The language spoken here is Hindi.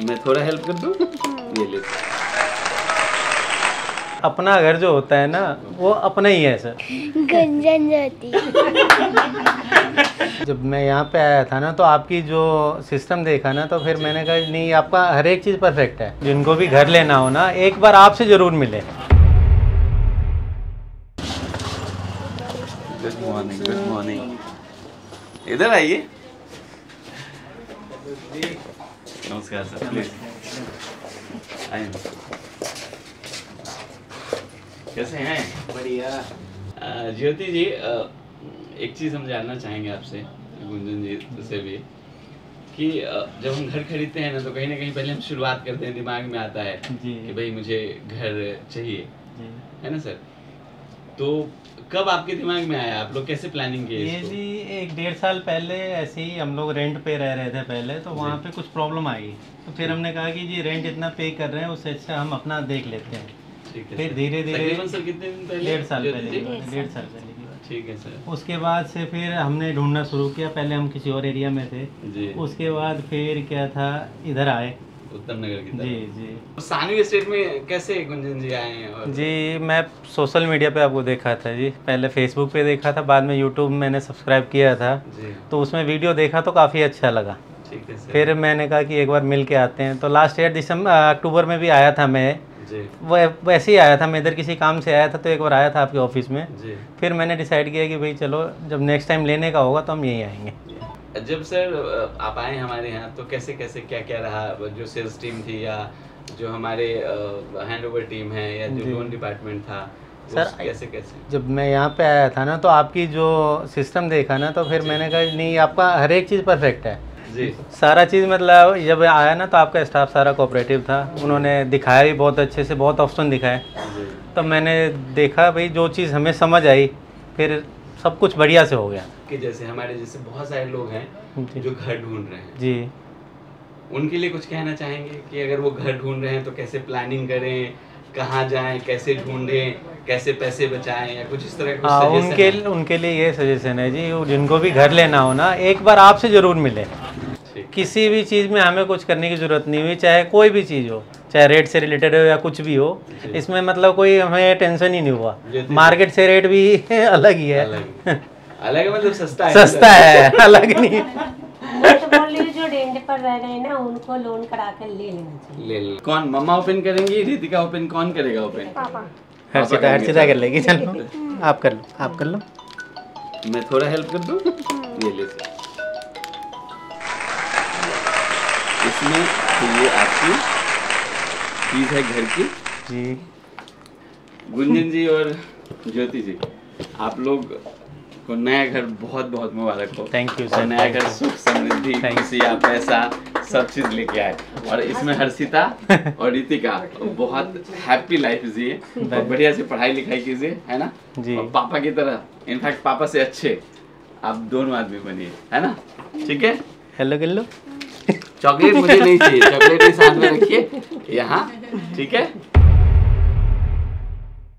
मैं थोड़ा हेल्प कर दूँ? ये ले। अपना घर जो होता है ना वो अपना ही है सर। गुंजन ज्योति जब मैं यहाँ पे आया था ना तो आपकी जो सिस्टम देखा ना तो फिर मैंने कहा नहीं आपका हर एक चीज़ परफेक्ट है। जिनको भी घर लेना हो ना एक बार आपसे ज़रूर मिले। गुड मॉर्निंग गुड मॉर्निंग इधर आइए। नमस्कार सर प्लीज़ आइए। कैसे हैं? बढ़िया। ज्योति जी एक चीज़ हम जानना चाहेंगे आपसे गुंजन जी से भी कि जब हम घर खरीदते हैं ना तो कहीं ना कहीं पहले हम शुरुआत करते हैं दिमाग में आता है कि भाई मुझे घर चाहिए। है ना सर? तो कब आपके दिमाग में आया? आप लोग कैसे प्लानिंग किए ये जी एक डेढ़ साल पहले ऐसे ही हम लोग रेंट पे रह रहे थे पहले तो वहाँ पे कुछ प्रॉब्लम आई। तो फिर हमने कहा कि जी रेंट इतना पे कर रहे हैं उससे अच्छा हम अपना देख लेते हैं। फिर धीरे धीरे सर कितने दिन पहले? डेढ़ साल पहले डेढ़ साल पहले ठीक है सर। उसके बाद से फिर हमने ढूंढना शुरू किया पहले हम किसी और एरिया में थे। जी। उसके बाद फिर क्या था इधर आए। उत्तम नगर की जी तरफ़ जी सानवी स्टेट में कैसे गुंजन जी आए हैं और जी मैं सोशल मीडिया पे आपको देखा था जी। पहले फेसबुक पे देखा था बाद में यूट्यूब मैंने सब्सक्राइब किया था। जी। तो उसमें वीडियो देखा तो काफ़ी अच्छा लगा। ठीक है फिर मैंने कहा कि एक बार मिल के आते हैं। तो लास्ट ईयर दिसंबर अक्टूबर में भी आया था मैं। जी। वह वैसे ही आया था मैं इधर किसी काम से आया था तो एक बार आया था आपके ऑफ़िस में। जी। फिर मैंने डिसाइड किया कि भाई चलो जब नेक्स्ट टाइम लेने का होगा तो हम यहीं आएँगे। जब सर आप आए हमारे यहाँ तो कैसे कैसे क्या क्या रहा? जो सेल्स टीम थी या जो हमारे हैंड ओवर टीम है या जो लोन डिपार्टमेंट था सर, कैसे कैसे? जब मैं यहाँ पे आया था ना तो आपकी जो सिस्टम देखा ना तो फिर मैंने कहा नहीं आपका हर एक चीज़ परफेक्ट है। जी। सारा चीज़ मतलब जब आया ना तो आपका स्टाफ सारा कोऑपरेटिव था। उन्होंने दिखाया भी बहुत अच्छे से बहुत ऑप्शन दिखाए तो मैंने देखा भाई जो चीज़ हमें समझ आई फिर सब कुछ बढ़िया से हो गया। कि जैसे हमारे जैसे बहुत सारे लोग हैं जो। घर ढूंढ रहे हैं। जी। उनके लिए कुछ कहना चाहेंगे कि अगर वो घर ढूंढ रहे हैं तो कैसे प्लानिंग करें कहाँ जाएँ कैसे ढूंढें कैसे पैसे बचाएँ या कुछ इस तरह का हाँ उनके उनके लिए ये सजेशन है जी जिनको भी घर लेना हो ना एक बार आपसे ज़रूर मिले। किसी भी चीज़ में हमें कुछ करने की ज़रूरत नहीं हुई चाहे कोई भी चीज़ हो चाहे रेट से रिलेटेड हो या कुछ भी हो इसमें मतलब कोई हमें टेंशन ही नहीं हुआ। मार्केट से रेट भी अलग ही है। अलग अलग मतलब सस्ता है। सस्ता है अलग नहीं। मैं तो बोल रही हूँ जो रेंट पर रह रहे हैं ना उनको लोन करा कर ले लेना चाहिए। ले ले कौन मम्मा ओपन करेंगी रितिका ओपन कौन करेगा ओपन पापा। हर्षिता हर्षिता कर लेगी चलो। आप कर लो आप कर लो। मैं थोड़ा हेल्प कर दूँ? ये ले। इसमें तो ये आपकी चीज़ है घर की। जी। गुंजन जी और ज्योति जी आप लोग को नया घर बहुत बहुत मुबारक हो। You, sir. और नया घर सुख समृद्धि you. खुशियाँ पैसा सब चीज़ लेके आए। और इसमें हर्षिता और रितिका बहुत हैप्पी लाइफ जिए और बढ़िया से पढ़ाई लिखाई कीजिए है ना? जी। और पापा की तरह इनफैक्ट पापा से अच्छे आप दोनों आदमी बनिए है ना? ठीक है? हेलो कर लो चॉकलेट मुझे नहीं चाहिए। चॉकलेट के साथ में रखिए। यहाँ ठीक है?